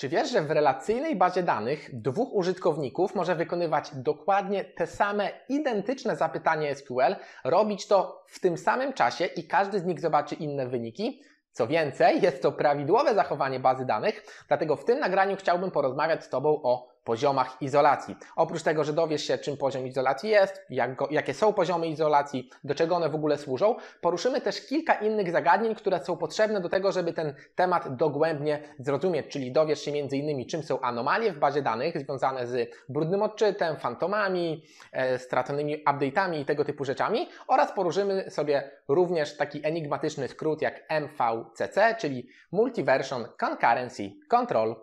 Czy wiesz, że w relacyjnej bazie danych dwóch użytkowników może wykonywać dokładnie te same, identyczne zapytanie SQL, robić to w tym samym czasie i każdy z nich zobaczy inne wyniki? Co więcej, jest to prawidłowe zachowanie bazy danych, dlatego w tym nagraniu chciałbym porozmawiać z Tobą o poziomach izolacji. Oprócz tego, że dowiesz się, czym poziom izolacji jest, jak go, jakie są poziomy izolacji, do czego one w ogóle służą, poruszymy też kilka innych zagadnień, które są potrzebne do tego, żeby ten temat dogłębnie zrozumieć, czyli dowiesz się m.in. czym są anomalie w bazie danych związane z brudnym odczytem, fantomami, e, straconymi update'ami i tego typu rzeczami oraz poruszymy sobie również taki enigmatyczny skrót jak MVCC, czyli Multiversion Concurrency Control.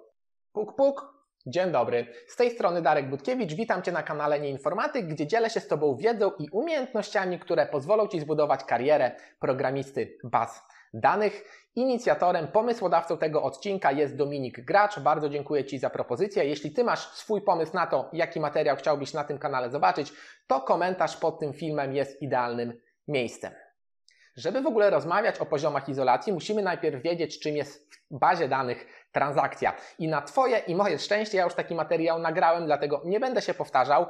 Puk, puk, Dzień dobry, z tej strony Darek Budkiewicz, witam Cię na kanale Nieinformatyk, gdzie dzielę się z Tobą wiedzą i umiejętnościami, które pozwolą Ci zbudować karierę programisty baz danych. Inicjatorem, pomysłodawcą tego odcinka jest Dominik Gracz. Bardzo dziękuję Ci za propozycję. Jeśli Ty masz swój pomysł na to, jaki materiał chciałbyś na tym kanale zobaczyć, to komentarz pod tym filmem jest idealnym miejscem. Żeby w ogóle rozmawiać o poziomach izolacji, musimy najpierw wiedzieć, czym jest w bazie danych transakcja. I na Twoje i moje szczęście ja już taki materiał nagrałem, dlatego nie będę się powtarzał.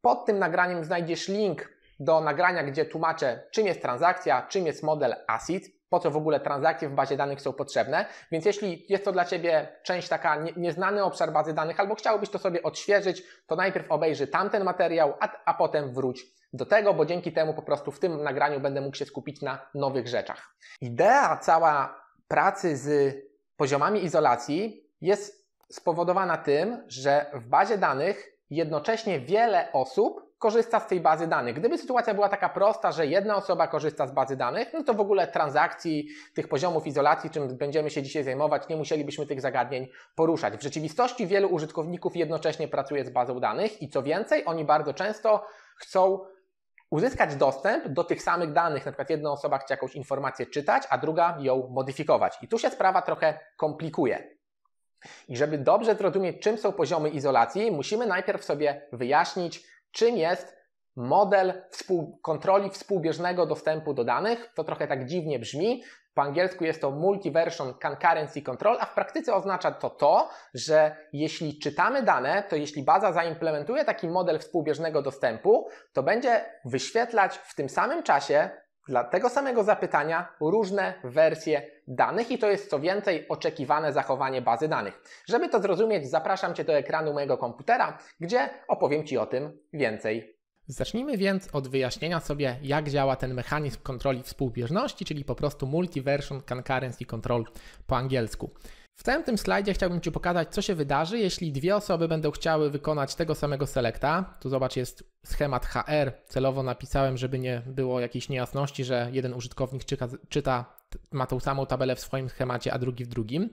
Pod tym nagraniem znajdziesz link do nagrania, gdzie tłumaczę, czym jest transakcja, czym jest model ACID, po co w ogóle transakcje w bazie danych są potrzebne. Więc jeśli jest to dla Ciebie część taka nie, nieznany obszar bazy danych, albo chciałbyś to sobie odświeżyć, to najpierw obejrzy tamten materiał, a, a potem wróć do tego, bo dzięki temu po prostu w tym nagraniu będę mógł się skupić na nowych rzeczach. Idea cała pracy z poziomami izolacji jest spowodowana tym, że w bazie danych jednocześnie wiele osób korzysta z tej bazy danych. Gdyby sytuacja była taka prosta, że jedna osoba korzysta z bazy danych, no to w ogóle transakcji, tych poziomów izolacji, czym będziemy się dzisiaj zajmować, nie musielibyśmy tych zagadnień poruszać. W rzeczywistości wielu użytkowników jednocześnie pracuje z bazą danych i co więcej, oni bardzo często chcą uzyskać dostęp do tych samych danych. Na przykład jedna osoba chce jakąś informację czytać, a druga ją modyfikować. I tu się sprawa trochę komplikuje. I żeby dobrze zrozumieć, czym są poziomy izolacji, musimy najpierw sobie wyjaśnić, czym jest model współ kontroli współbieżnego dostępu do danych. To trochę tak dziwnie brzmi. Po angielsku jest to Multiversion Concurrency Control, a w praktyce oznacza to to, że jeśli czytamy dane, to jeśli baza zaimplementuje taki model współbieżnego dostępu, to będzie wyświetlać w tym samym czasie dla tego samego zapytania różne wersje danych i to jest co więcej oczekiwane zachowanie bazy danych. Żeby to zrozumieć, zapraszam Cię do ekranu mojego komputera, gdzie opowiem Ci o tym więcej Zacznijmy więc od wyjaśnienia sobie, jak działa ten mechanizm kontroli współbieżności, czyli po prostu Multiversion Concurrency Control po angielsku. W całym tym slajdzie chciałbym Ci pokazać, co się wydarzy, jeśli dwie osoby będą chciały wykonać tego samego selecta. Tu zobacz, jest schemat HR. Celowo napisałem, żeby nie było jakiejś niejasności, że jeden użytkownik czyta, czyta ma tą samą tabelę w swoim schemacie, a drugi w drugim.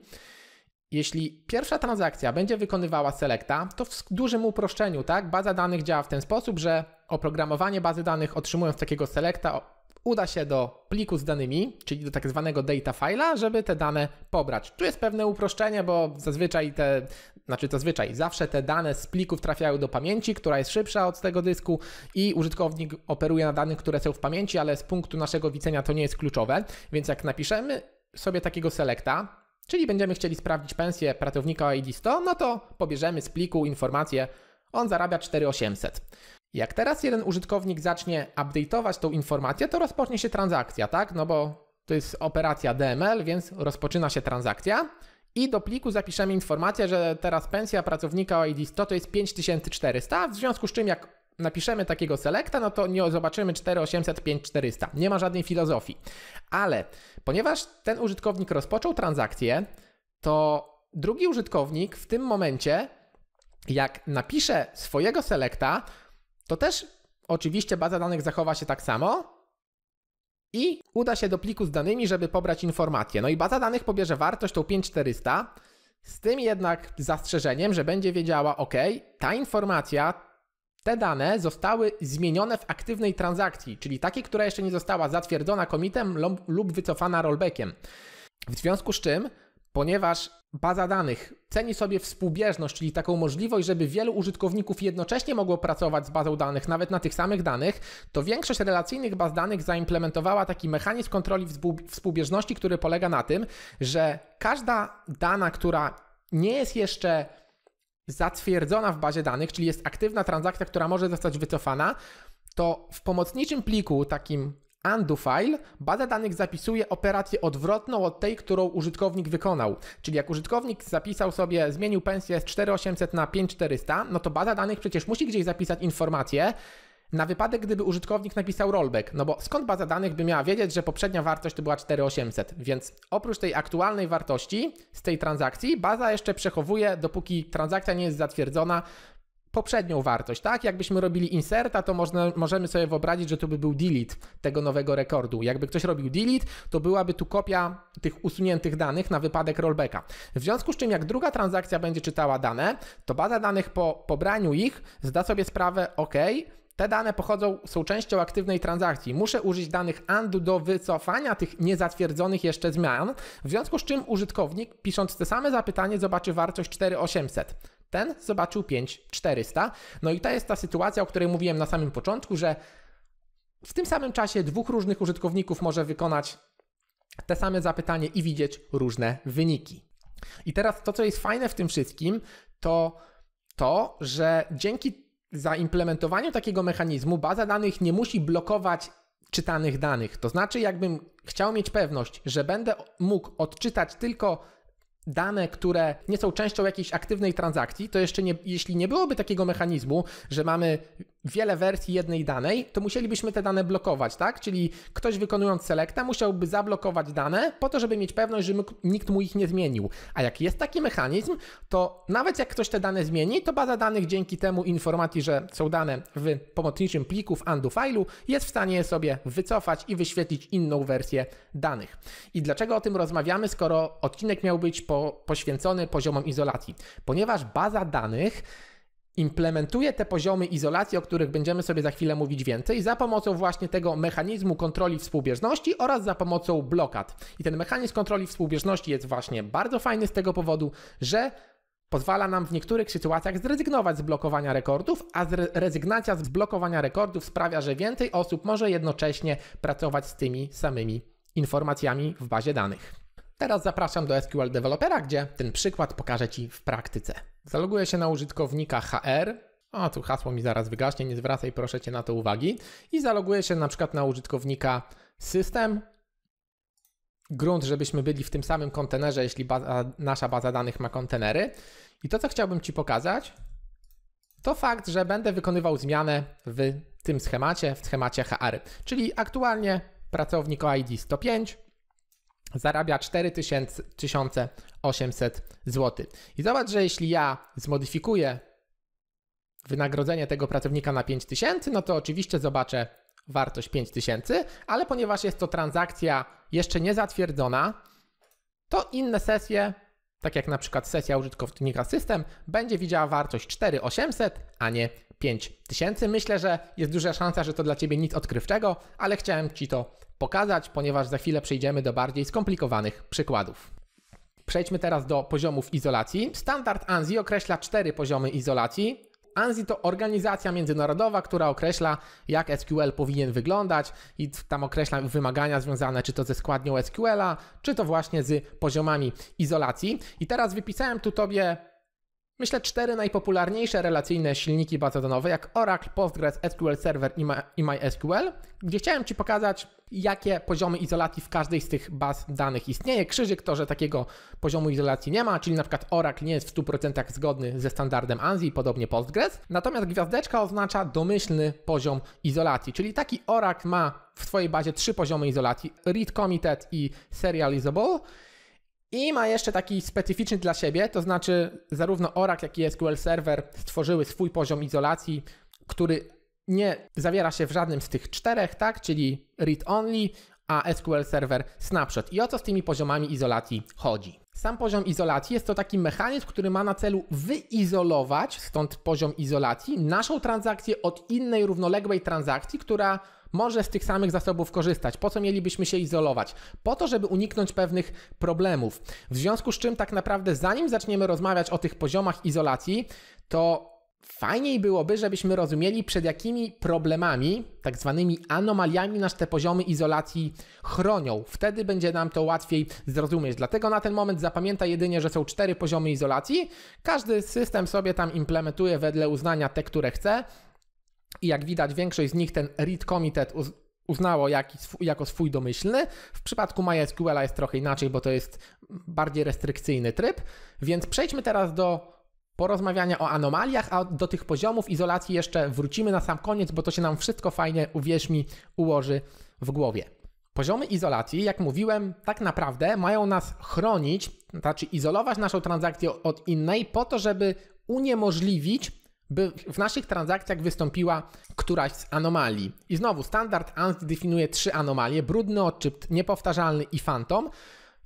Jeśli pierwsza transakcja będzie wykonywała selecta, to w dużym uproszczeniu, tak? Baza danych działa w ten sposób, że oprogramowanie bazy danych otrzymując takiego selecta uda się do pliku z danymi, czyli do tak zwanego data file'a, żeby te dane pobrać. Tu jest pewne uproszczenie, bo zazwyczaj te, znaczy zazwyczaj, zawsze te dane z plików trafiają do pamięci, która jest szybsza od tego dysku i użytkownik operuje na danych, które są w pamięci, ale z punktu naszego widzenia to nie jest kluczowe, więc jak napiszemy sobie takiego selecta, Czyli będziemy chcieli sprawdzić pensję pracownika ID 100, no to pobierzemy z pliku informację, on zarabia 4800. Jak teraz jeden użytkownik zacznie update'ować tą informację, to rozpocznie się transakcja, tak? No bo to jest operacja DML, więc rozpoczyna się transakcja i do pliku zapiszemy informację, że teraz pensja pracownika ID 100 to jest 5400, w związku z czym jak napiszemy takiego selecta, no to nie zobaczymy 4800, 5400. Nie ma żadnej filozofii. Ale ponieważ ten użytkownik rozpoczął transakcję, to drugi użytkownik w tym momencie, jak napisze swojego selecta, to też oczywiście baza danych zachowa się tak samo i uda się do pliku z danymi, żeby pobrać informację. No i baza danych pobierze wartość tą 5400, z tym jednak zastrzeżeniem, że będzie wiedziała, ok, ta informacja te dane zostały zmienione w aktywnej transakcji, czyli takiej, która jeszcze nie została zatwierdzona komitem lub wycofana rollbackiem. W związku z czym, ponieważ baza danych ceni sobie współbieżność, czyli taką możliwość, żeby wielu użytkowników jednocześnie mogło pracować z bazą danych, nawet na tych samych danych, to większość relacyjnych baz danych zaimplementowała taki mechanizm kontroli współbieżności, który polega na tym, że każda dana, która nie jest jeszcze zatwierdzona w bazie danych, czyli jest aktywna transakcja, która może zostać wycofana, to w pomocniczym pliku takim undo file baza danych zapisuje operację odwrotną od tej, którą użytkownik wykonał. Czyli jak użytkownik zapisał sobie, zmienił pensję z 4800 na 5400, no to baza danych przecież musi gdzieś zapisać informację, na wypadek, gdyby użytkownik napisał rollback, no bo skąd baza danych by miała wiedzieć, że poprzednia wartość to była 4800, więc oprócz tej aktualnej wartości z tej transakcji, baza jeszcze przechowuje, dopóki transakcja nie jest zatwierdzona, poprzednią wartość, tak? Jakbyśmy robili inserta, to można, możemy sobie wyobrazić, że to by był delete tego nowego rekordu. Jakby ktoś robił delete, to byłaby tu kopia tych usuniętych danych na wypadek rollbacka. W związku z czym, jak druga transakcja będzie czytała dane, to baza danych po pobraniu ich zda sobie sprawę, OK, te dane pochodzą, są częścią aktywnej transakcji. Muszę użyć danych undo do wycofania tych niezatwierdzonych jeszcze zmian, w związku z czym użytkownik, pisząc te same zapytanie, zobaczy wartość 4800. Ten zobaczył 5400. No i to jest ta sytuacja, o której mówiłem na samym początku, że w tym samym czasie dwóch różnych użytkowników może wykonać te same zapytanie i widzieć różne wyniki. I teraz to, co jest fajne w tym wszystkim, to to, że dzięki zaimplementowaniu takiego mechanizmu baza danych nie musi blokować czytanych danych. To znaczy, jakbym chciał mieć pewność, że będę mógł odczytać tylko dane, które nie są częścią jakiejś aktywnej transakcji, to jeszcze nie, jeśli nie byłoby takiego mechanizmu, że mamy wiele wersji jednej danej, to musielibyśmy te dane blokować, tak? Czyli ktoś wykonując selecta musiałby zablokować dane po to, żeby mieć pewność, że nikt mu ich nie zmienił. A jak jest taki mechanizm, to nawet jak ktoś te dane zmieni, to baza danych dzięki temu informacji, że są dane w pomocniczym pliku w undo file'u, jest w stanie je sobie wycofać i wyświetlić inną wersję danych. I dlaczego o tym rozmawiamy, skoro odcinek miał być po, poświęcony poziomom izolacji? Ponieważ baza danych implementuje te poziomy izolacji, o których będziemy sobie za chwilę mówić więcej, za pomocą właśnie tego mechanizmu kontroli współbieżności oraz za pomocą blokad. I ten mechanizm kontroli współbieżności jest właśnie bardzo fajny z tego powodu, że pozwala nam w niektórych sytuacjach zrezygnować z blokowania rekordów, a rezygnacja z blokowania rekordów sprawia, że więcej osób może jednocześnie pracować z tymi samymi informacjami w bazie danych. Teraz zapraszam do SQL Developera, gdzie ten przykład pokażę Ci w praktyce. Zaloguję się na użytkownika HR. O, tu hasło mi zaraz wygaśnie, nie zwracaj proszę Cię na to uwagi. I zaloguję się na przykład na użytkownika System. Grunt, żebyśmy byli w tym samym kontenerze, jeśli baza, nasza baza danych ma kontenery. I to, co chciałbym Ci pokazać, to fakt, że będę wykonywał zmianę w tym schemacie, w schemacie HR. Czyli aktualnie pracownik o ID 105, zarabia 4800 zł. I zobacz, że jeśli ja zmodyfikuję wynagrodzenie tego pracownika na 5000, no to oczywiście zobaczę wartość 5000, ale ponieważ jest to transakcja jeszcze nie zatwierdzona, to inne sesje, tak jak na przykład sesja użytkownika system, będzie widziała wartość 4800, a nie 5000. Myślę, że jest duża szansa, że to dla Ciebie nic odkrywczego, ale chciałem Ci to pokazać, ponieważ za chwilę przejdziemy do bardziej skomplikowanych przykładów. Przejdźmy teraz do poziomów izolacji. Standard ANSI określa cztery poziomy izolacji. ANSI to organizacja międzynarodowa, która określa, jak SQL powinien wyglądać i tam określa wymagania związane czy to ze składnią SQL-a, czy to właśnie z poziomami izolacji. I teraz wypisałem tu Tobie Myślę cztery najpopularniejsze relacyjne silniki bazowe, jak Oracle, Postgres, SQL Server i MySQL, gdzie chciałem Ci pokazać, jakie poziomy izolacji w każdej z tych baz danych istnieje. Krzyżyk to, że takiego poziomu izolacji nie ma, czyli na przykład Oracle nie jest w 100% zgodny ze standardem ANSI, podobnie Postgres. Natomiast gwiazdeczka oznacza domyślny poziom izolacji, czyli taki Oracle ma w swojej bazie trzy poziomy izolacji: read committed i serializable. I ma jeszcze taki specyficzny dla siebie, to znaczy zarówno Oracle, jak i SQL Server stworzyły swój poziom izolacji, który nie zawiera się w żadnym z tych czterech, tak, czyli read only, a SQL Server snapshot. I o co z tymi poziomami izolacji chodzi? Sam poziom izolacji jest to taki mechanizm, który ma na celu wyizolować, stąd poziom izolacji, naszą transakcję od innej równoległej transakcji, która może z tych samych zasobów korzystać. Po co mielibyśmy się izolować? Po to, żeby uniknąć pewnych problemów. W związku z czym tak naprawdę zanim zaczniemy rozmawiać o tych poziomach izolacji, to Fajniej byłoby, żebyśmy rozumieli, przed jakimi problemami, tak zwanymi anomaliami, nas te poziomy izolacji chronią. Wtedy będzie nam to łatwiej zrozumieć. Dlatego na ten moment zapamiętaj jedynie, że są cztery poziomy izolacji. Każdy system sobie tam implementuje wedle uznania te, które chce. I jak widać, większość z nich ten read committed uznało jako swój domyślny. W przypadku MySQL jest trochę inaczej, bo to jest bardziej restrykcyjny tryb. Więc przejdźmy teraz do porozmawiania o anomaliach, a do tych poziomów izolacji jeszcze wrócimy na sam koniec, bo to się nam wszystko fajnie, uwierz mi, ułoży w głowie. Poziomy izolacji, jak mówiłem, tak naprawdę mają nas chronić, znaczy izolować naszą transakcję od innej, po to, żeby uniemożliwić, by w naszych transakcjach wystąpiła któraś z anomalii. I znowu, standard ANSI definiuje trzy anomalie: brudny odczyt, niepowtarzalny i fantom.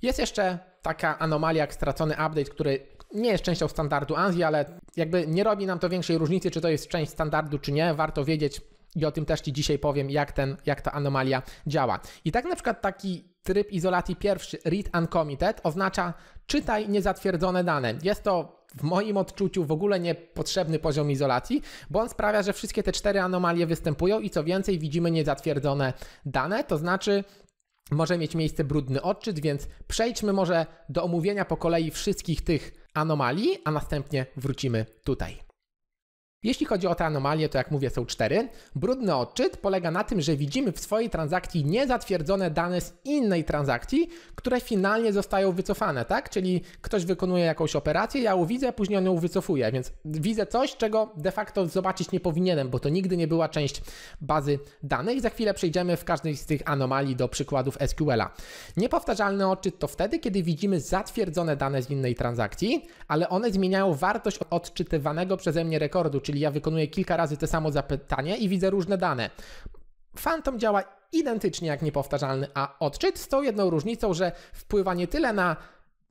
Jest jeszcze taka anomalia jak stracony update, który nie jest częścią standardu ANSI, ale jakby nie robi nam to większej różnicy, czy to jest część standardu, czy nie. Warto wiedzieć i o tym też Ci dzisiaj powiem, jak, ten, jak ta anomalia działa. I tak na przykład taki tryb izolacji pierwszy, read uncommitted, oznacza czytaj niezatwierdzone dane. Jest to w moim odczuciu w ogóle niepotrzebny poziom izolacji, bo on sprawia, że wszystkie te cztery anomalie występują i co więcej widzimy niezatwierdzone dane, to znaczy może mieć miejsce brudny odczyt, więc przejdźmy może do omówienia po kolei wszystkich tych anomalii, a następnie wrócimy tutaj. Jeśli chodzi o te anomalie, to jak mówię, są cztery. Brudny odczyt polega na tym, że widzimy w swojej transakcji niezatwierdzone dane z innej transakcji, które finalnie zostają wycofane, tak? Czyli ktoś wykonuje jakąś operację, ja ją widzę, później on ją wycofuje, więc widzę coś, czego de facto zobaczyć nie powinienem, bo to nigdy nie była część bazy danych. Za chwilę przejdziemy w każdej z tych anomalii do przykładów SQL-a. Niepowtarzalny odczyt to wtedy, kiedy widzimy zatwierdzone dane z innej transakcji, ale one zmieniają wartość odczytywanego przeze mnie rekordu, czyli ja wykonuję kilka razy te samo zapytanie i widzę różne dane. Phantom działa identycznie jak niepowtarzalny, a odczyt z tą jedną różnicą, że wpływa nie tyle na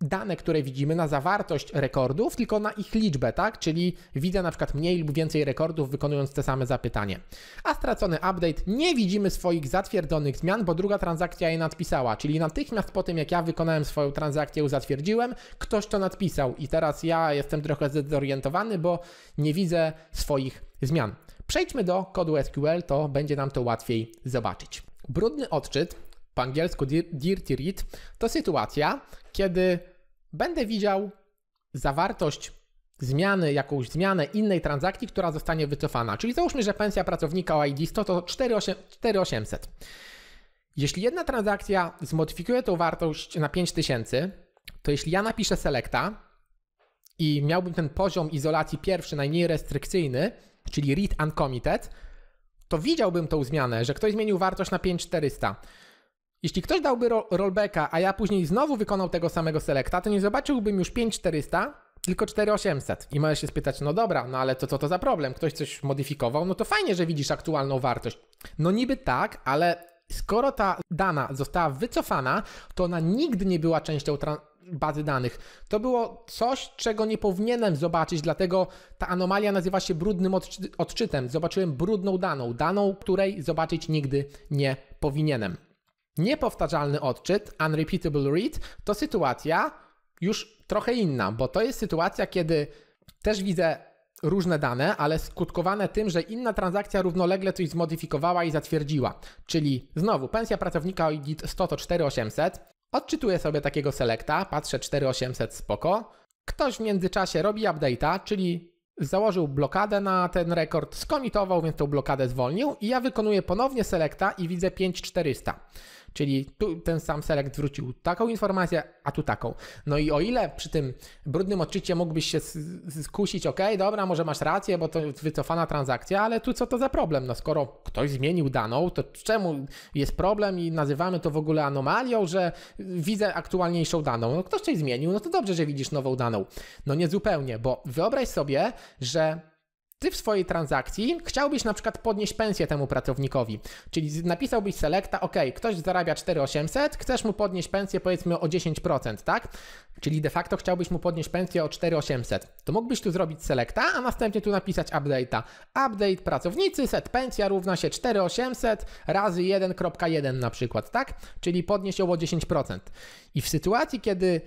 dane, które widzimy, na zawartość rekordów, tylko na ich liczbę, tak? Czyli widzę na przykład mniej lub więcej rekordów wykonując te same zapytanie. A stracony update nie widzimy swoich zatwierdzonych zmian, bo druga transakcja je nadpisała, czyli natychmiast po tym jak ja wykonałem swoją transakcję, zatwierdziłem, ktoś to nadpisał i teraz ja jestem trochę zdezorientowany, bo nie widzę swoich zmian. Przejdźmy do kodu SQL, to będzie nam to łatwiej zobaczyć. Brudny odczyt, po angielsku dirty read, to sytuacja, kiedy będę widział zawartość zmiany, jakąś zmianę innej transakcji, która zostanie wycofana. Czyli załóżmy, że pensja pracownika o ID 100 to 4800. Jeśli jedna transakcja zmodyfikuje tą wartość na 5000, to jeśli ja napiszę selecta i miałbym ten poziom izolacji pierwszy, najmniej restrykcyjny, czyli read uncommitted, to widziałbym tą zmianę, że ktoś zmienił wartość na 5400. Jeśli ktoś dałby rollbacka, a ja później znowu wykonał tego samego selecta, to nie zobaczyłbym już 5400, tylko 4800. I możesz się spytać, no dobra, no ale to co to za problem? Ktoś coś modyfikował, no to fajnie, że widzisz aktualną wartość. No niby tak, ale skoro ta dana została wycofana, to ona nigdy nie była częścią bazy danych. To było coś, czego nie powinienem zobaczyć, dlatego ta anomalia nazywa się brudnym odczytem. Zobaczyłem brudną daną, daną, której zobaczyć nigdy nie powinienem. Niepowtarzalny odczyt, unrepeatable read, to sytuacja już trochę inna, bo to jest sytuacja, kiedy też widzę różne dane, ale skutkowane tym, że inna transakcja równolegle coś zmodyfikowała i zatwierdziła. Czyli znowu pensja pracownika o ID 100 to 4800. Odczytuję sobie takiego selecta, patrzę 4800 spoko. Ktoś w międzyczasie robi update'a, czyli założył blokadę na ten rekord, skomitował, więc tą blokadę zwolnił i ja wykonuję ponownie selecta i widzę 5400. Czyli tu ten sam select zwrócił taką informację, a tu taką. No i o ile przy tym brudnym odczycie mógłbyś się skusić, ok, dobra, może masz rację, bo to wycofana transakcja, ale tu co to za problem? No skoro ktoś zmienił daną, to czemu jest problem i nazywamy to w ogóle anomalią, że widzę aktualniejszą daną? No ktoś coś zmienił, no to dobrze, że widzisz nową daną. No nie zupełnie, bo wyobraź sobie, że ty w swojej transakcji chciałbyś na przykład podnieść pensję temu pracownikowi, czyli napisałbyś selecta, ok, ktoś zarabia 4800, chcesz mu podnieść pensję powiedzmy o 10%, tak? Czyli de facto chciałbyś mu podnieść pensję o 4800. To mógłbyś tu zrobić selecta, a następnie tu napisać update'a. Update pracownicy, set pensja równa się 4800 razy 1.1 na przykład, tak? Czyli podnieść ją o 10%. I w sytuacji, kiedy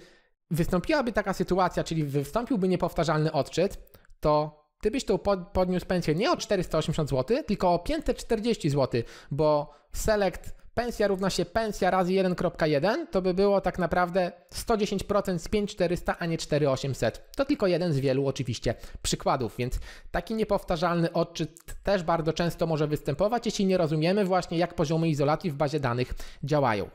wystąpiłaby taka sytuacja, czyli wystąpiłby niepowtarzalny odczyt, to ty byś tu podniósł pensję nie o 480 zł, tylko o 540 zł, bo select pensja równa się pensja razy 1.1, to by było tak naprawdę 110% z 5400, a nie 4800. To tylko jeden z wielu oczywiście przykładów, więc taki niepowtarzalny odczyt też bardzo często może występować, jeśli nie rozumiemy właśnie jak poziomy izolacji w bazie danych działają.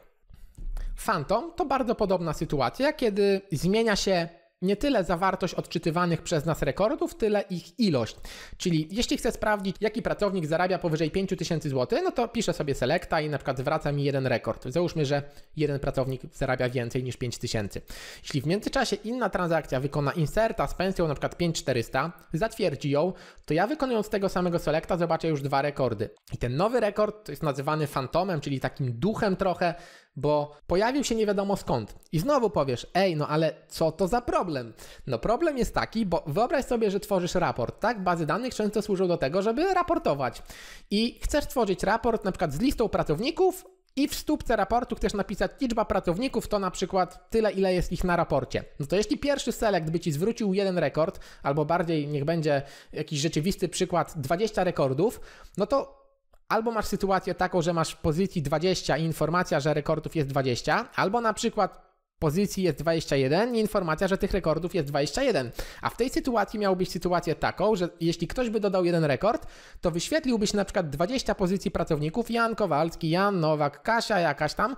Phantom to bardzo podobna sytuacja, kiedy zmienia się nie tyle zawartość odczytywanych przez nas rekordów, tyle ich ilość. Czyli jeśli chcę sprawdzić, jaki pracownik zarabia powyżej 5000 zł, no to piszę sobie selecta i na przykład zwraca mi jeden rekord. Załóżmy, że jeden pracownik zarabia więcej niż 5000. Jeśli w międzyczasie inna transakcja wykona inserta z pensją na przykład 5400, zatwierdzi ją, to ja wykonując tego samego selecta zobaczę już dwa rekordy. I ten nowy rekord jest nazywany fantomem, czyli takim duchem trochę bo pojawił się nie wiadomo skąd. I znowu powiesz, ej, no ale co to za problem? No problem jest taki, bo wyobraź sobie, że tworzysz raport, tak? Bazy danych często służą do tego, żeby raportować. I chcesz tworzyć raport na przykład z listą pracowników, i w stópce raportu chcesz napisać liczba pracowników, to na przykład tyle, ile jest ich na raporcie. No to jeśli pierwszy select by ci zwrócił jeden rekord, albo bardziej niech będzie jakiś rzeczywisty przykład 20 rekordów, no to albo masz sytuację taką, że masz w pozycji 20 i informacja, że rekordów jest 20, albo na przykład pozycji jest 21 i informacja, że tych rekordów jest 21. A w tej sytuacji miałbyś sytuację taką, że jeśli ktoś by dodał jeden rekord, to wyświetliłbyś na przykład 20 pozycji pracowników, Jan Kowalski, Jan Nowak, Kasia jakaś tam,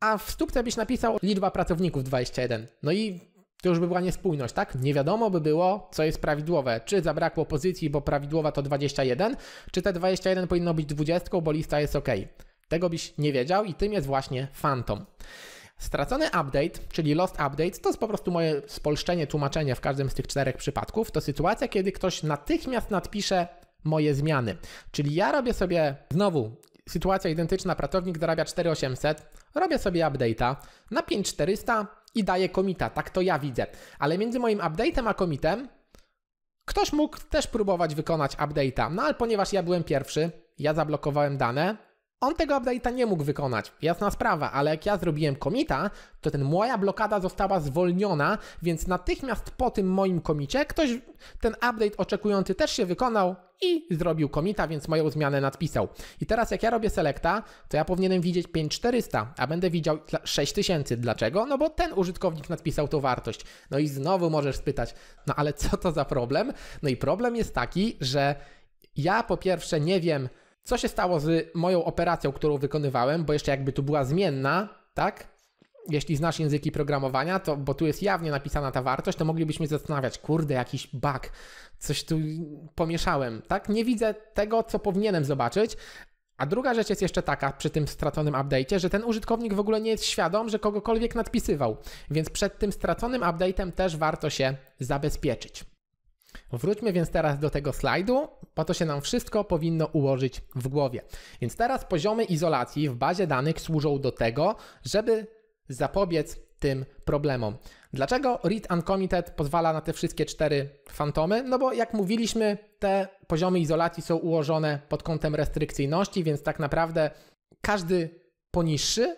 a w stópce byś napisał liczba pracowników 21. No i to już by była niespójność, tak? Nie wiadomo by było, co jest prawidłowe. Czy zabrakło pozycji, bo prawidłowa to 21, czy te 21 powinno być 20, bo lista jest ok. Tego byś nie wiedział i tym jest właśnie Phantom. Stracony update, czyli lost update, to jest po prostu moje spolszczenie, tłumaczenie w każdym z tych czterech przypadków. To sytuacja, kiedy ktoś natychmiast nadpisze moje zmiany. Czyli ja robię sobie znowu sytuacja identyczna, pracownik zarabia 4800, robię sobie update'a na 5400 i daję komita. Tak to ja widzę. Ale między moim update'em a komitem ktoś mógł też próbować wykonać update'a. No ale ponieważ ja byłem pierwszy, ja zablokowałem dane, on tego update'a nie mógł wykonać. Jasna sprawa, ale jak ja zrobiłem komita, to ten moja blokada została zwolniona, więc natychmiast po tym moim komicie ktoś ten update oczekujący też się wykonał i zrobił komita, więc moją zmianę nadpisał. I teraz jak ja robię selecta, to ja powinienem widzieć 5400, a będę widział 6000. Dlaczego? No bo ten użytkownik nadpisał tą wartość. No i znowu możesz spytać, no ale co to za problem? No i problem jest taki, że ja po pierwsze nie wiem, co się stało z moją operacją, którą wykonywałem, bo jeszcze jakby tu była zmienna, tak? Jeśli znasz języki programowania, to bo tu jest jawnie napisana ta wartość, to moglibyśmy zastanawiać, kurde, jakiś bug, coś tu pomieszałem, tak? Nie widzę tego, co powinienem zobaczyć, a druga rzecz jest jeszcze taka przy tym straconym update'cie, że ten użytkownik w ogóle nie jest świadom, że kogokolwiek nadpisywał. Więc przed tym straconym update'em też warto się zabezpieczyć. Wróćmy więc teraz do tego slajdu, po to się nam wszystko powinno ułożyć w głowie. Więc teraz poziomy izolacji w bazie danych służą do tego, żeby zapobiec tym problemom. Dlaczego read uncommitted pozwala na te wszystkie cztery fantomy? No bo jak mówiliśmy, te poziomy izolacji są ułożone pod kątem restrykcyjności, więc tak naprawdę każdy poniższy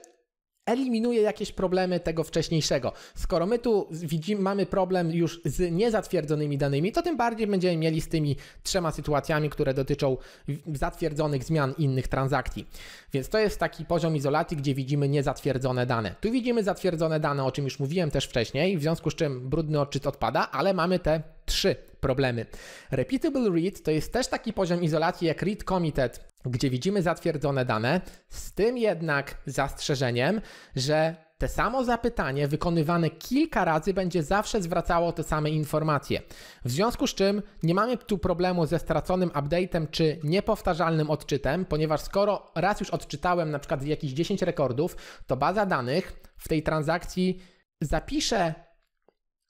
eliminuje jakieś problemy tego wcześniejszego. Skoro my tu widzimy, mamy problem już z niezatwierdzonymi danymi, to tym bardziej będziemy mieli z tymi trzema sytuacjami, które dotyczą zatwierdzonych zmian innych transakcji. Więc to jest taki poziom izolacji, gdzie widzimy niezatwierdzone dane. Tu widzimy zatwierdzone dane, o czym już mówiłem też wcześniej, w związku z czym brudny odczyt odpada, ale mamy te trzy problemy. Repeatable read to jest też taki poziom izolacji jak read committed, gdzie widzimy zatwierdzone dane, z tym jednak zastrzeżeniem, że te samo zapytanie wykonywane kilka razy będzie zawsze zwracało te same informacje. W związku z czym nie mamy tu problemu ze straconym update'em czy niepowtarzalnym odczytem, ponieważ skoro raz już odczytałem na przykład jakieś 10 rekordów, to baza danych w tej transakcji zapisze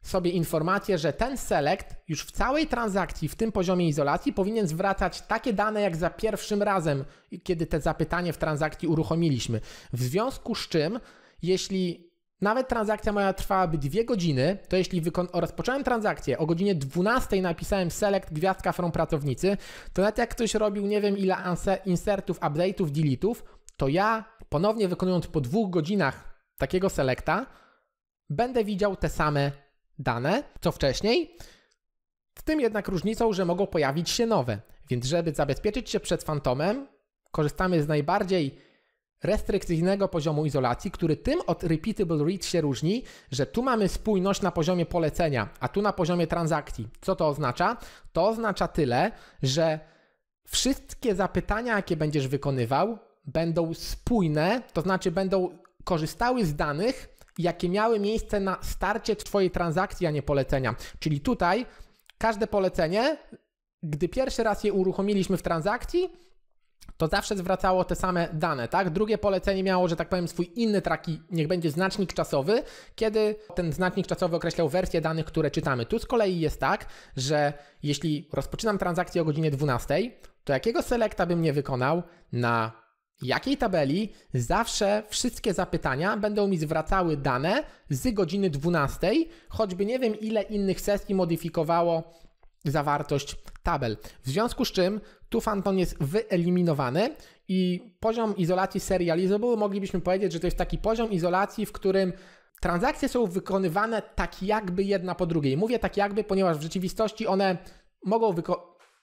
sobie informację, że ten select już w całej transakcji, w tym poziomie izolacji, powinien zwracać takie dane jak za pierwszym razem, kiedy te zapytanie w transakcji uruchomiliśmy. W związku z czym, jeśli nawet transakcja moja trwałaby dwie godziny, to jeśli rozpocząłem transakcję o godzinie 12 napisałem select gwiazdka from pracownicy, to nawet jak ktoś robił nie wiem ile insertów, update'ów, delete'ów, to ja ponownie wykonując po dwóch godzinach takiego selecta, będę widział te same dane, co wcześniej. tym jednak różnicą, że mogą pojawić się nowe. Więc żeby zabezpieczyć się przed fantomem, korzystamy z najbardziej restrykcyjnego poziomu izolacji, który tym od repeatable read się różni, że tu mamy spójność na poziomie polecenia, a tu na poziomie transakcji. Co to oznacza? To oznacza tyle, że wszystkie zapytania, jakie będziesz wykonywał, będą spójne, to znaczy będą korzystały z danych, jakie miały miejsce na starcie Twojej transakcji, a nie polecenia. Czyli tutaj każde polecenie, gdy pierwszy raz je uruchomiliśmy w transakcji, to zawsze zwracało te same dane, tak? Drugie polecenie miało, że tak powiem, swój inny taki, niech będzie znacznik czasowy, kiedy ten znacznik czasowy określał wersję danych, które czytamy. Tu z kolei jest tak, że jeśli rozpoczynam transakcję o godzinie 12, to jakiego selekta bym nie wykonał na jakiej tabeli zawsze wszystkie zapytania będą mi zwracały dane z godziny 12, choćby nie wiem ile innych sesji modyfikowało zawartość tabel. W związku z czym tu Phantom jest wyeliminowany i poziom izolacji serializable moglibyśmy powiedzieć, że to jest taki poziom izolacji, w którym transakcje są wykonywane tak jakby jedna po drugiej. Mówię tak jakby, ponieważ w rzeczywistości one mogą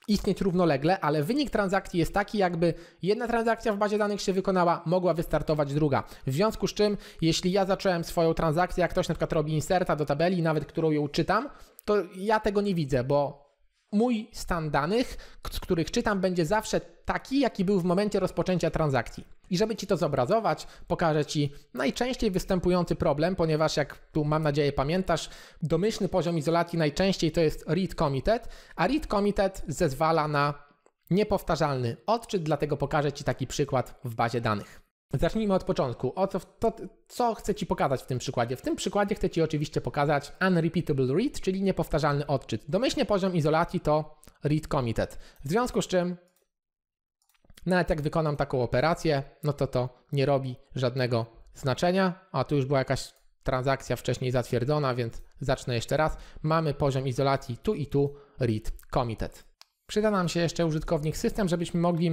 istnieć równolegle, ale wynik transakcji jest taki, jakby jedna transakcja w bazie danych się wykonała, mogła wystartować druga. W związku z czym, jeśli ja zacząłem swoją transakcję, jak ktoś na przykład robi inserta do tabeli, nawet którą ją czytam, to ja tego nie widzę, bo mój stan danych, z których czytam, będzie zawsze taki, jaki był w momencie rozpoczęcia transakcji. I żeby Ci to zobrazować, pokażę Ci najczęściej występujący problem, ponieważ jak tu mam nadzieję pamiętasz, domyślny poziom izolacji najczęściej to jest read committed, a read committed zezwala na niepowtarzalny odczyt, dlatego pokażę Ci taki przykład w bazie danych. Zacznijmy od początku. O co, to, co chcę Ci pokazać w tym przykładzie? W tym przykładzie chcę Ci oczywiście pokazać unrepeatable read, czyli niepowtarzalny odczyt. Domyślnie poziom izolacji to read committed. W związku z czym nawet jak wykonam taką operację, no to to nie robi żadnego znaczenia, a tu już była jakaś transakcja wcześniej zatwierdzona, więc zacznę jeszcze raz. Mamy poziom izolacji tu i tu read committed. Przyda nam się jeszcze użytkownik system, żebyśmy mogli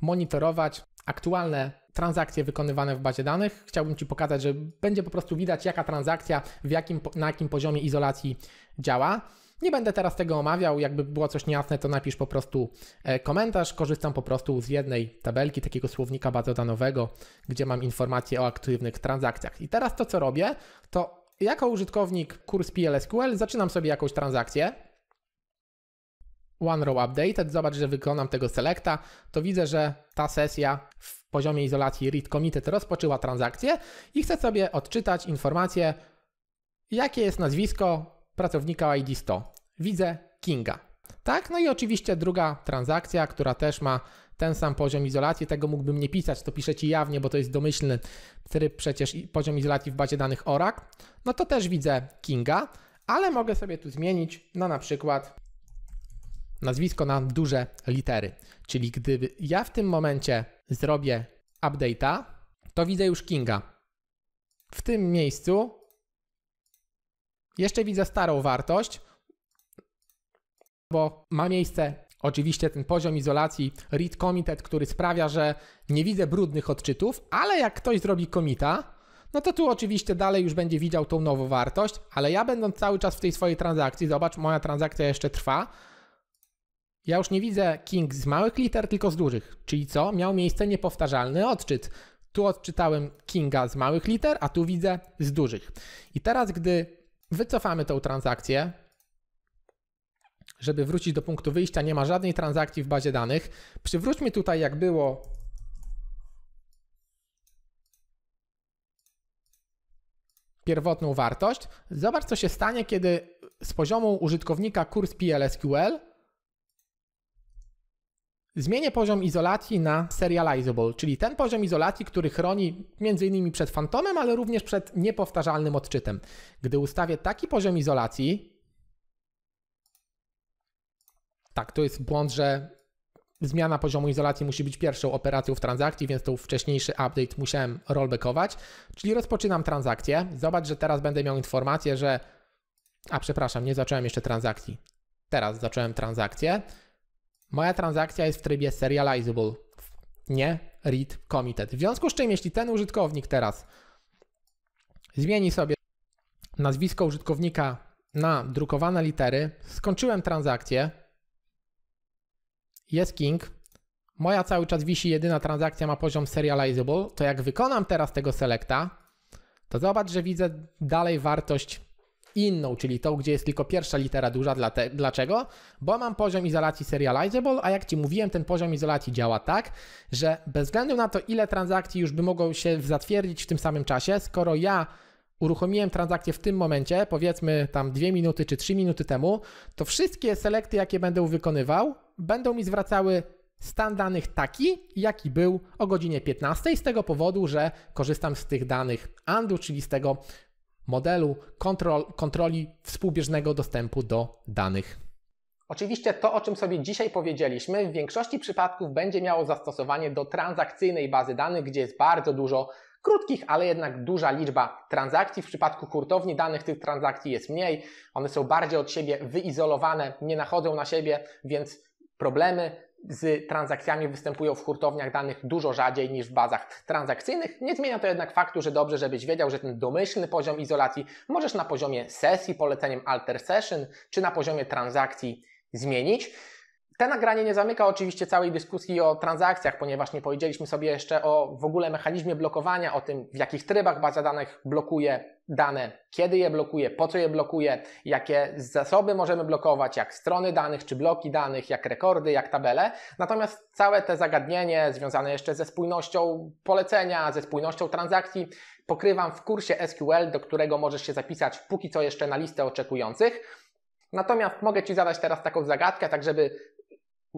monitorować aktualne transakcje wykonywane w bazie danych. Chciałbym Ci pokazać, że będzie po prostu widać, jaka transakcja w jakim, na jakim poziomie izolacji działa. Nie będę teraz tego omawiał, jakby było coś niejasne, to napisz po prostu e, komentarz. Korzystam po prostu z jednej tabelki, takiego słownika bazodanowego, gdzie mam informacje o aktywnych transakcjach. I teraz to, co robię, to jako użytkownik kurs PLSQL zaczynam sobie jakąś transakcję, one row updated, zobacz, że wykonam tego selecta, to widzę, że ta sesja w poziomie izolacji read committed rozpoczęła transakcję i chcę sobie odczytać informację, jakie jest nazwisko pracownika ID 100. Widzę Kinga. Tak, no i oczywiście druga transakcja, która też ma ten sam poziom izolacji, tego mógłbym nie pisać, to piszę Ci jawnie, bo to jest domyślny tryb przecież poziom izolacji w bazie danych Oracle, no to też widzę Kinga, ale mogę sobie tu zmienić na na przykład nazwisko na duże litery. Czyli gdyby ja w tym momencie zrobię update'a, to widzę już Kinga. W tym miejscu jeszcze widzę starą wartość, bo ma miejsce oczywiście ten poziom izolacji read committed, który sprawia, że nie widzę brudnych odczytów, ale jak ktoś zrobi komita, no to tu oczywiście dalej już będzie widział tą nową wartość, ale ja będąc cały czas w tej swojej transakcji, zobacz, moja transakcja jeszcze trwa, ja już nie widzę king z małych liter, tylko z dużych. Czyli co? Miał miejsce niepowtarzalny odczyt. Tu odczytałem kinga z małych liter, a tu widzę z dużych. I teraz, gdy wycofamy tą transakcję, żeby wrócić do punktu wyjścia, nie ma żadnej transakcji w bazie danych. Przywróćmy tutaj, jak było pierwotną wartość. Zobacz, co się stanie, kiedy z poziomu użytkownika kurs PLSQL Zmienię poziom izolacji na serializable, czyli ten poziom izolacji, który chroni m.in. przed fantomem, ale również przed niepowtarzalnym odczytem. Gdy ustawię taki poziom izolacji, tak, to jest błąd, że zmiana poziomu izolacji musi być pierwszą operacją w transakcji, więc to wcześniejszy update musiałem rollbackować, czyli rozpoczynam transakcję. Zobacz, że teraz będę miał informację, że a przepraszam, nie zacząłem jeszcze transakcji. Teraz zacząłem transakcję. Moja transakcja jest w trybie serializable, nie read committed. W związku z czym, jeśli ten użytkownik teraz zmieni sobie nazwisko użytkownika na drukowane litery, skończyłem transakcję, jest king, moja cały czas wisi jedyna transakcja ma poziom serializable, to jak wykonam teraz tego selecta, to zobacz, że widzę dalej wartość inną, czyli tą, gdzie jest tylko pierwsza litera duża. Dlaczego? Bo mam poziom izolacji serializable, a jak Ci mówiłem, ten poziom izolacji działa tak, że bez względu na to, ile transakcji już by mogło się zatwierdzić w tym samym czasie, skoro ja uruchomiłem transakcję w tym momencie, powiedzmy tam 2 minuty czy 3 minuty temu, to wszystkie selekty, jakie będę wykonywał, będą mi zwracały stan danych taki, jaki był o godzinie 15, z tego powodu, że korzystam z tych danych ANDU, czyli z tego modelu kontrol, kontroli współbieżnego dostępu do danych. Oczywiście to, o czym sobie dzisiaj powiedzieliśmy, w większości przypadków będzie miało zastosowanie do transakcyjnej bazy danych, gdzie jest bardzo dużo krótkich, ale jednak duża liczba transakcji. W przypadku hurtowni danych tych transakcji jest mniej, one są bardziej od siebie wyizolowane, nie nachodzą na siebie, więc problemy z transakcjami występują w hurtowniach danych dużo rzadziej niż w bazach transakcyjnych. Nie zmienia to jednak faktu, że dobrze, żebyś wiedział, że ten domyślny poziom izolacji możesz na poziomie sesji poleceniem alter session czy na poziomie transakcji zmienić. Te nagranie nie zamyka oczywiście całej dyskusji o transakcjach, ponieważ nie powiedzieliśmy sobie jeszcze o w ogóle mechanizmie blokowania, o tym w jakich trybach baza danych blokuje dane, kiedy je blokuje, po co je blokuje, jakie zasoby możemy blokować, jak strony danych czy bloki danych, jak rekordy, jak tabele. Natomiast całe te zagadnienie związane jeszcze ze spójnością polecenia, ze spójnością transakcji pokrywam w kursie SQL, do którego możesz się zapisać póki co jeszcze na listę oczekujących. Natomiast mogę Ci zadać teraz taką zagadkę, tak żeby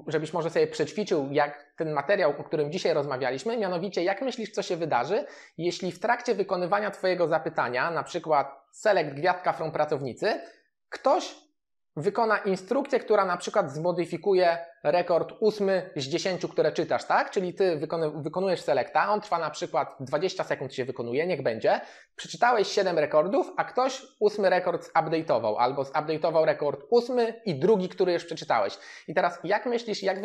żebyś może sobie przećwiczył, jak ten materiał, o którym dzisiaj rozmawialiśmy, mianowicie jak myślisz, co się wydarzy, jeśli w trakcie wykonywania Twojego zapytania, na przykład select gwiazdka from pracownicy, ktoś wykona instrukcję, która na przykład zmodyfikuje rekord ósmy z 10, które czytasz, tak? Czyli ty wykonujesz selecta, on trwa na przykład 20 sekund się wykonuje, niech będzie. Przeczytałeś 7 rekordów, a ktoś ósmy rekord zupdate'ował, albo zupdate'ował rekord ósmy i drugi, który już przeczytałeś. I teraz jak myślisz, jak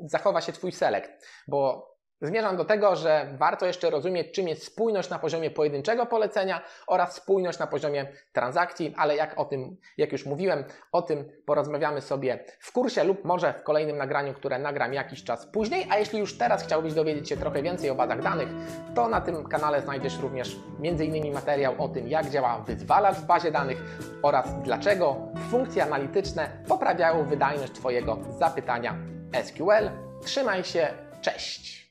zachowa się twój select? Bo Zmierzam do tego, że warto jeszcze rozumieć, czym jest spójność na poziomie pojedynczego polecenia oraz spójność na poziomie transakcji, ale jak o tym, jak już mówiłem, o tym porozmawiamy sobie w kursie lub może w kolejnym nagraniu, które nagram jakiś czas później. A jeśli już teraz chciałbyś dowiedzieć się trochę więcej o bazach danych, to na tym kanale znajdziesz również m.in. materiał o tym, jak działa wyzwalacz w bazie danych oraz dlaczego funkcje analityczne poprawiają wydajność Twojego zapytania SQL. Trzymaj się, cześć!